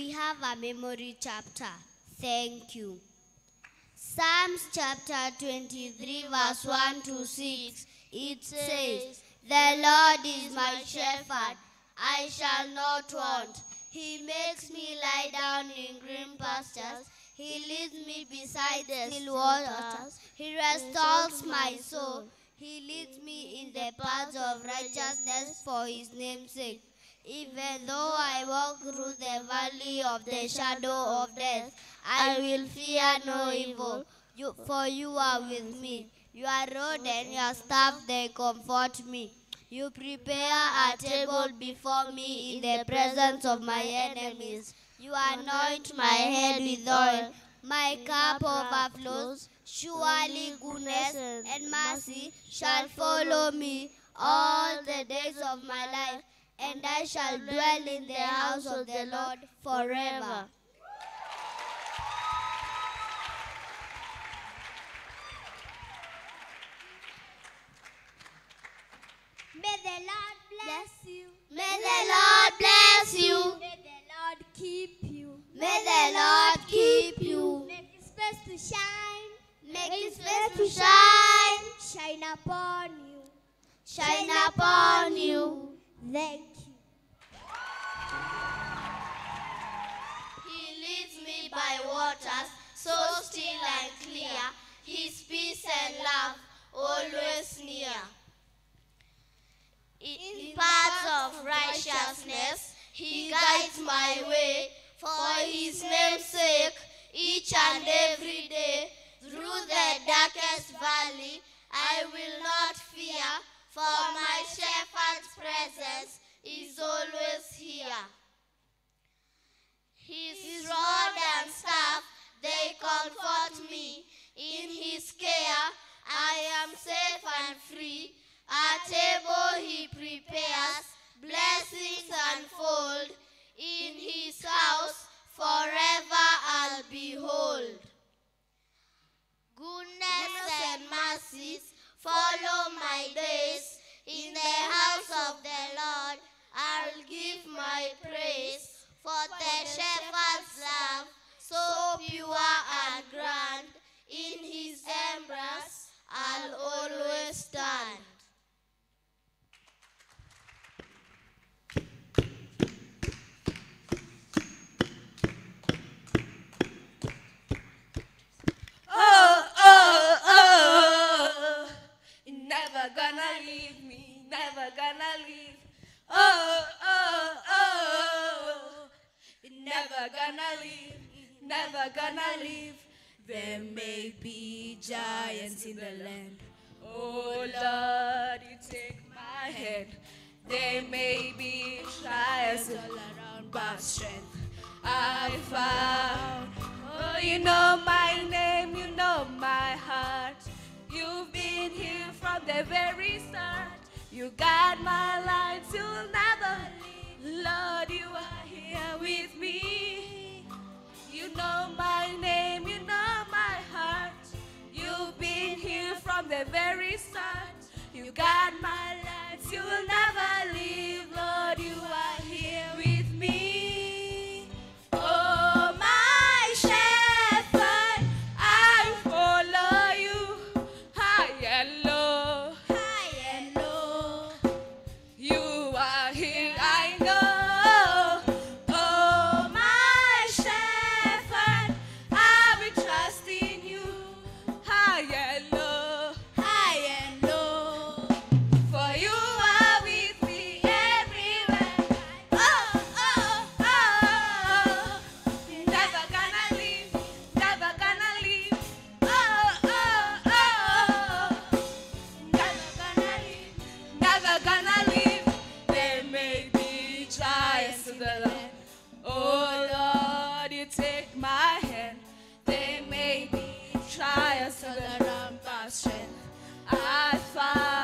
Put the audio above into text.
we have a memory chapter. Thank you. Psalms chapter 23, verse 1 to 6. It says, The Lord is my shepherd, I shall not want. He makes me lie down in green pastures. He leads me beside the still waters. He restores my soul. He leads me in the paths of righteousness for his name's sake. Even though I walk through the valley of the shadow of death, I will fear no evil, you, for you are with me. Your rod and your staff, they comfort me. You prepare a table before me in the presence of my enemies. You anoint my head with oil. My cup overflows. Surely goodness and mercy shall follow me all the days of my life, and I shall dwell in the house of the Lord forever. May the Lord bless you. May the Lord bless you. May the Lord keep you. May the Lord keep you. Make his face to shine. Make his face to shine. Shine upon you. Shine upon you. Thank you. He leads me by waters so still and clear. His peace and love always near. In paths of righteousness, He guides my way. For His name's sake, each and every day, through the darkest valley, I will not for my shepherd's presence is always here. His rod and staff, they comfort me. In his care, I am safe and free. A table he prepares, blessings unfold. In his house, forever I'll behold. Goodness and mercies follow my days. Pure and grand, in his embrace I'll always stand. Oh, oh, oh, never gonna leave me, never gonna leave. Oh, oh, oh, never gonna leave, never gonna leave. There may be giants in the land. Oh Lord, you take my hand. There may be trials all around, but strength I found. Oh, you know my name, you know my heart. You've been here from the very start. You guide my life, you'll never leave. You got my life, you will never the land. Oh Lord, you take my hand. There may be trials around, but strength I find.